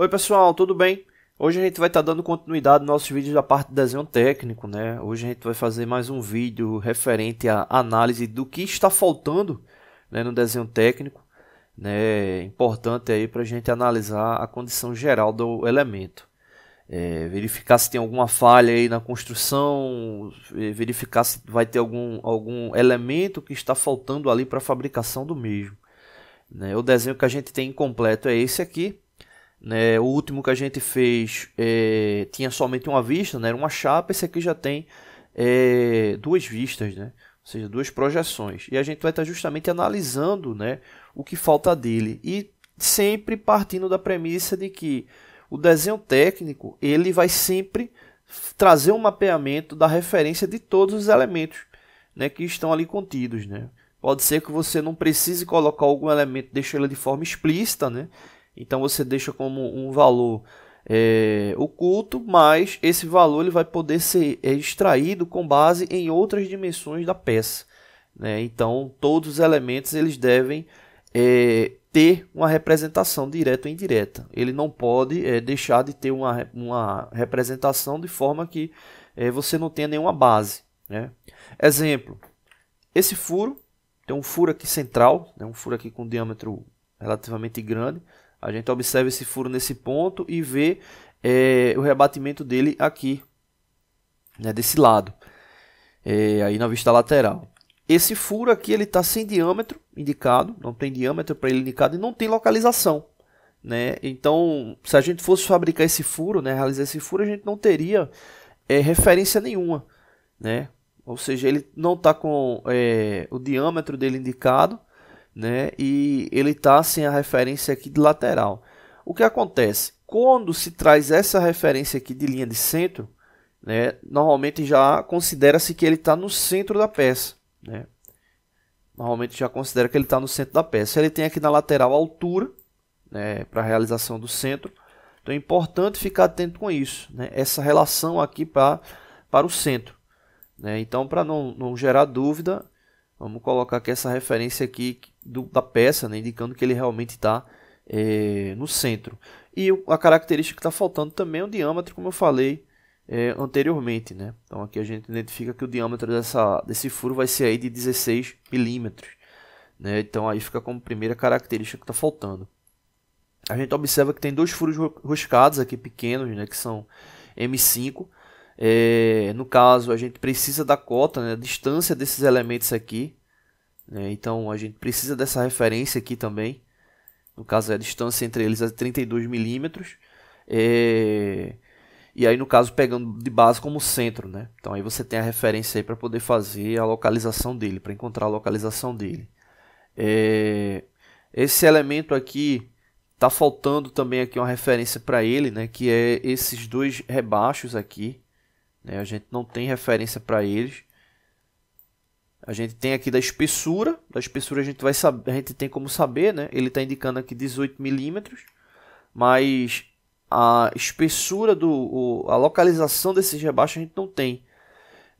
Oi pessoal, tudo bem? Hoje a gente vai estar tá dando continuidade nos nossos vídeos da parte de desenho técnico, né? Hoje a gente vai fazer mais um vídeo referente à análise do que está faltando né, no desenho técnico, né? Importante aí para a gente analisar a condição geral do elemento. É, verificar se tem alguma falha aí na construção, verificar se vai ter algum, algum elemento que está faltando ali para a fabricação do mesmo. Né? O desenho que a gente tem incompleto é esse aqui. Né? O último que a gente fez é, tinha somente uma vista, né? era uma chapa. Esse aqui já tem é, duas vistas, né? ou seja, duas projeções. E a gente vai estar justamente analisando né, o que falta dele. E sempre partindo da premissa de que o desenho técnico ele vai sempre trazer um mapeamento da referência de todos os elementos né, que estão ali contidos. Né? Pode ser que você não precise colocar algum elemento, deixa ele de forma explícita, né? Então você deixa como um valor é, oculto, mas esse valor ele vai poder ser é, extraído com base em outras dimensões da peça. Né? Então todos os elementos eles devem é, ter uma representação direta ou indireta. Ele não pode é, deixar de ter uma, uma representação de forma que é, você não tenha nenhuma base. Né? Exemplo, esse furo, tem um furo aqui central, né, um furo aqui com diâmetro relativamente grande. A gente observa esse furo nesse ponto e vê é, o rebatimento dele aqui, né, desse lado, é, aí na vista lateral. Esse furo aqui ele está sem diâmetro indicado, não tem diâmetro para ele indicado e não tem localização. Né? Então, se a gente fosse fabricar esse furo, né, realizar esse furo, a gente não teria é, referência nenhuma. Né? Ou seja, ele não está com é, o diâmetro dele indicado né, e ele está sem a referência aqui de lateral. O que acontece? Quando se traz essa referência aqui de linha de centro, né, normalmente já considera-se que ele está no centro da peça. Né? Normalmente já considera que ele está no centro da peça. Ele tem aqui na lateral altura né, para realização do centro. Então é importante ficar atento com isso. Né? Essa relação aqui pra, para o centro. Né? Então, para não, não gerar dúvida, vamos colocar aqui essa referência aqui do, da peça, né? indicando que ele realmente está é, no centro. E a característica que está faltando também é o diâmetro, como eu falei, é, anteriormente. Né? Então aqui a gente identifica que o diâmetro dessa, desse furo vai ser aí de 16 milímetros. Né? Então aí fica como primeira característica que está faltando. A gente observa que tem dois furos roscados aqui pequenos, né, que são M5. É, no caso, a gente precisa da cota, né, a distância desses elementos aqui. Né, então a gente precisa dessa referência aqui também. No caso, a distância entre eles é 32 milímetros. É, e aí, no caso, pegando de base como centro, né? Então aí você tem a referência para poder fazer a localização dele, para encontrar a localização dele. É... Esse elemento aqui tá faltando também aqui uma referência para ele, né? Que é esses dois rebaixos aqui. Né? A gente não tem referência para eles. A gente tem aqui da espessura. Da espessura a gente vai saber, a gente tem como saber, né? Ele está indicando aqui 18 milímetros, mas a espessura do o, a localização desses rebaixos a gente não tem,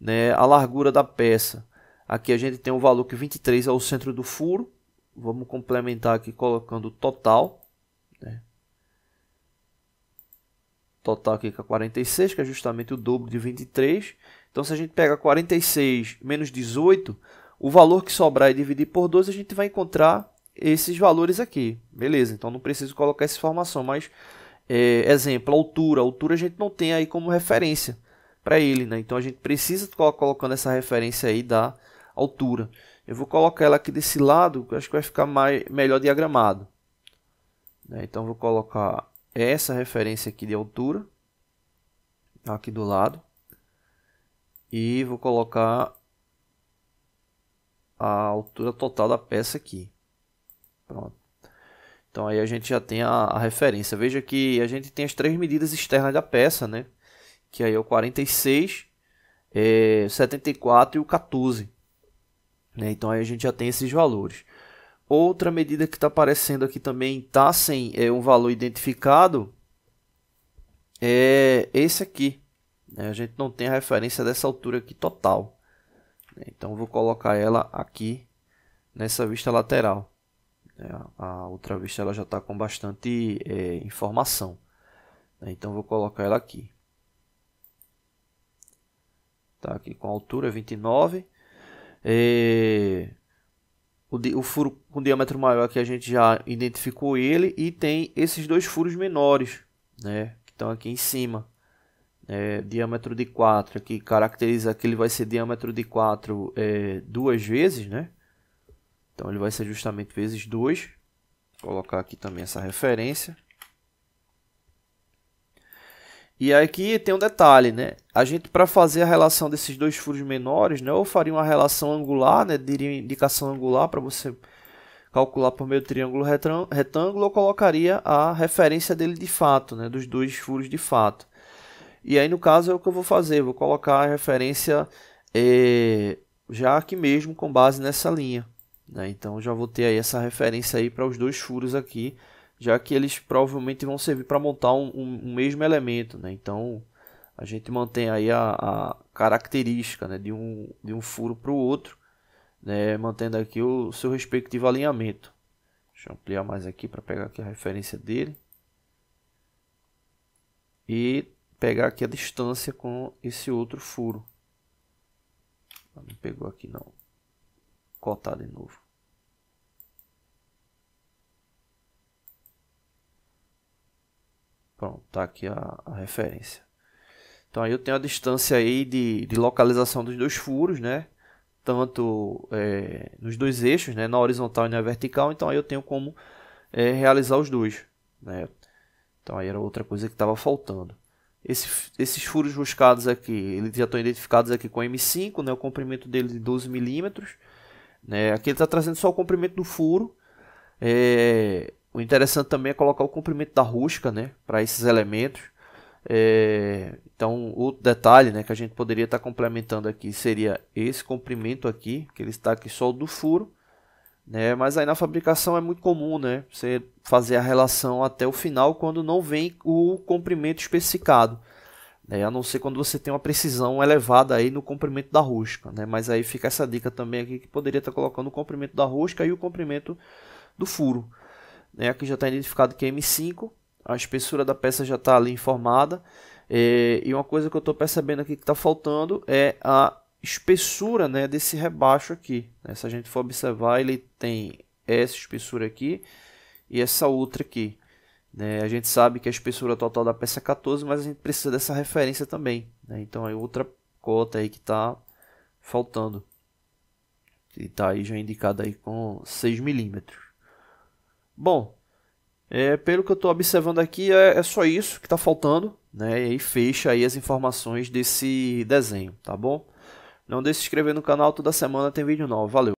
né? A largura da peça. Aqui a gente tem o valor que 23 é o centro do furo. Vamos complementar aqui colocando o total, né? Total aqui com 46, que é justamente o dobro de 23. Então se a gente pega 46 menos 18, o valor que sobrar e dividir por 12, a gente vai encontrar esses valores aqui. Beleza, então não preciso colocar essa informação, mas é, exemplo, altura. Altura a gente não tem aí como referência para ele, né? Então a gente precisa estar colocando essa referência aí da altura. Eu vou colocar ela aqui desse lado, que acho que vai ficar mais, melhor diagramado. Né? Então vou colocar essa referência aqui de altura aqui do lado e vou colocar a altura total da peça aqui. Pronto. Então aí a gente já tem a, a, referência. Veja que a gente tem as três medidas externas da peça, né? Que aí é o 46, é, 74 e o 14. Né? Então aí a gente já tem esses valores. Outra medida que está aparecendo aqui também está sem é, um valor identificado é esse aqui. Né? A gente não tem a referência dessa altura aqui total. Né? Então vou colocar ela aqui nessa vista lateral. É, a outra vista ela já está com bastante é, informação. Né? Então vou colocar ela aqui. Tá aqui com altura 29. É... O, o furo com diâmetro maior aqui a gente já identificou ele e tem esses dois furos menores, né, que estão aqui em cima. É, diâmetro de 4 aqui caracteriza que ele vai ser diâmetro de 4 é, duas vezes, né? Então ele vai ser justamente vezes 2. Vou colocar aqui também essa referência. E aqui tem um detalhe, né? A gente para fazer a relação desses dois furos menores, né, ou faria uma relação angular, né, diria indicação angular para você calcular por meio do triângulo retângulo, ou colocaria a referência dele de fato, né, dos dois furos de fato. E aí no caso é o que eu vou fazer, vou colocar a referência é, já aqui mesmo com base nessa linha. Né? Então já vou ter aí essa referência aí para os dois furos aqui já que eles provavelmente vão servir para montar um, um, um, mesmo elemento, né? Então a gente mantém aí a, a característica né? de, um, de um furo para o outro, né? mantendo aqui o seu respectivo alinhamento. Deixa eu ampliar mais aqui para pegar aqui a referência dele. E pegar aqui a distância com esse outro furo. Não pegou aqui não. Cotar de novo. Pronto, tá aqui a, a, referência. Então aí eu tenho a distância aí de, de localização dos dois furos, né? Tanto é, nos dois eixos, né? Na horizontal e na vertical. Então aí eu tenho como é, realizar os dois, né? Então aí era outra coisa que estava faltando. Esse, esses furos buscados aqui, eles já estão identificados aqui com M5, né? O comprimento dele de 12 milímetros. Né? Aqui ele está trazendo só o comprimento do furo. É, o interessante também é colocar o comprimento da rosca, né, para esses elementos. É, então, outro detalhe, né, que a gente poderia estar tá complementando aqui seria esse comprimento aqui, que ele está aqui só do furo, né, mas aí na fabricação é muito comum, né, você fazer a relação até o final quando não vem o comprimento especificado. Né, a não ser quando você tem uma precisão elevada aí no comprimento da rosca, né, mas aí fica essa dica também aqui que poderia estar tá colocando o comprimento da rosca e o comprimento do furo. Né? Aqui já está identificado que é M5, a espessura da peça já está ali informada. É, e uma coisa que eu estou percebendo aqui que está faltando é a espessura né, desse rebaixo aqui. Né? Se a gente for observar, ele tem essa espessura aqui e essa outra aqui. Né? A gente sabe que a espessura total da peça é 14, mas a gente precisa dessa referência também. Né? Então é outra cota aí que está faltando. E está aí já indicada aí com 6 milímetros. Bom, é, pelo que eu estou observando aqui, é, é, só isso que está faltando, né? E aí fecha aí as informações desse desenho, tá bom? Não deixe de se inscrever no canal, toda semana tem vídeo novo. Valeu!